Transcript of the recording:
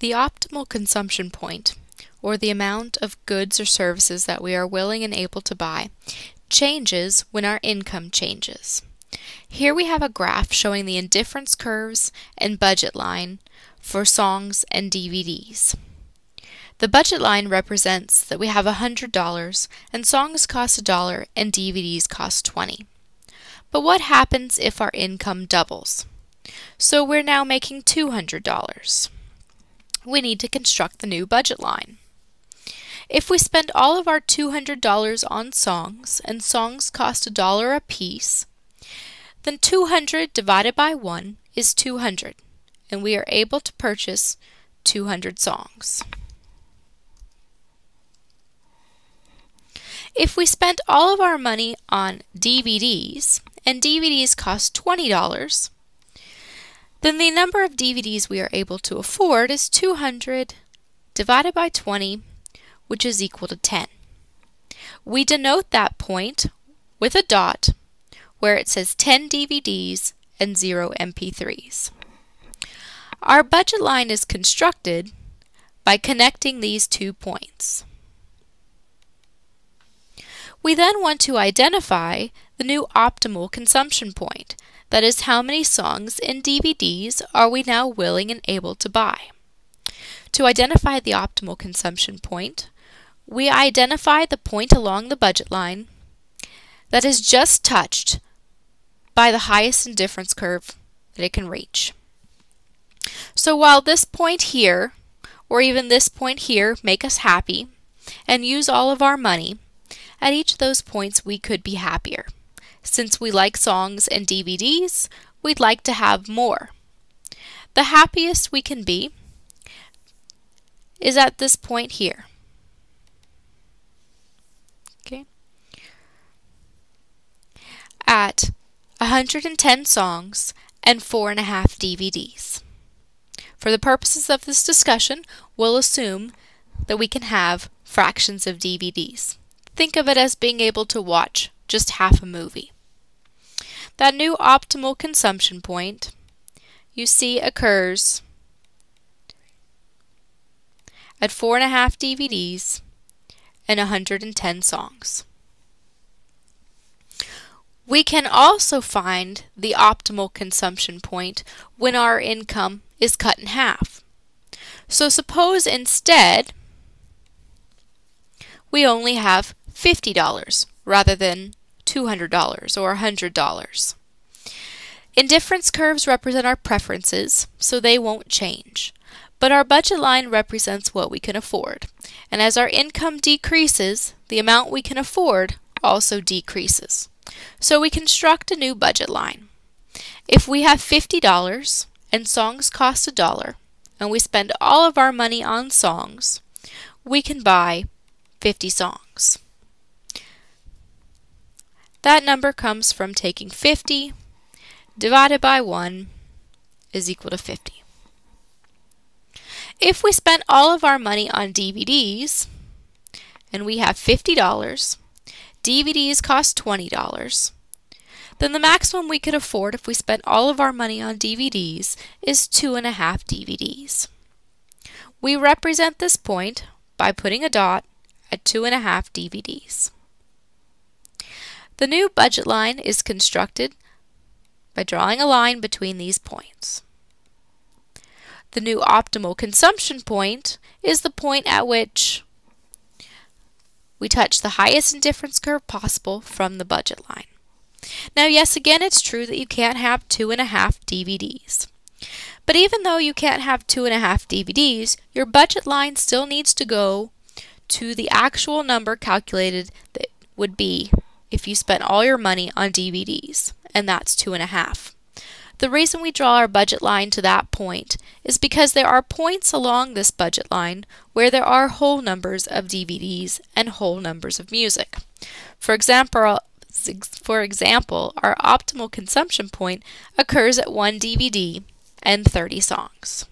The optimal consumption point, or the amount of goods or services that we are willing and able to buy, changes when our income changes. Here we have a graph showing the indifference curves and budget line for songs and DVDs. The budget line represents that we have $100 and songs cost a dollar and DVDs cost 20. But what happens if our income doubles? So we're now making $200 we need to construct the new budget line. If we spend all of our $200 on songs, and songs cost a dollar a piece, then 200 divided by 1 is 200, and we are able to purchase 200 songs. If we spent all of our money on DVDs, and DVDs cost $20, then the number of DVDs we are able to afford is 200 divided by 20, which is equal to 10. We denote that point with a dot where it says 10 DVDs and 0 MP3s. Our budget line is constructed by connecting these two points. We then want to identify the new optimal consumption point, that is, how many songs and DVDs are we now willing and able to buy? To identify the optimal consumption point, we identify the point along the budget line that is just touched by the highest indifference curve that it can reach. So while this point here, or even this point here, make us happy and use all of our money, at each of those points we could be happier. Since we like songs and DVDs, we'd like to have more. The happiest we can be is at this point here. Okay. At 110 songs and four and a half DVDs. For the purposes of this discussion, we'll assume that we can have fractions of DVDs. Think of it as being able to watch just half a movie. That new optimal consumption point you see occurs at four and a half DVDs and 110 songs. We can also find the optimal consumption point when our income is cut in half. So suppose instead we only have $50 rather than $200 or $100. Indifference curves represent our preferences, so they won't change. But our budget line represents what we can afford. And as our income decreases, the amount we can afford also decreases. So we construct a new budget line. If we have $50 and songs cost a dollar, and we spend all of our money on songs, we can buy 50 songs. That number comes from taking 50 divided by 1 is equal to 50. If we spent all of our money on DVDs, and we have $50, DVDs cost $20, then the maximum we could afford if we spent all of our money on DVDs is two and a half DVDs. We represent this point by putting a dot at two and a half DVDs. The new budget line is constructed by drawing a line between these points. The new optimal consumption point is the point at which we touch the highest indifference curve possible from the budget line. Now, yes, again, it's true that you can't have two and a half DVDs. But even though you can't have two and a half DVDs, your budget line still needs to go to the actual number calculated that would be if you spent all your money on DVDs, and that's two and a half. The reason we draw our budget line to that point is because there are points along this budget line where there are whole numbers of DVDs and whole numbers of music. For example, for example, our optimal consumption point occurs at one DVD and 30 songs.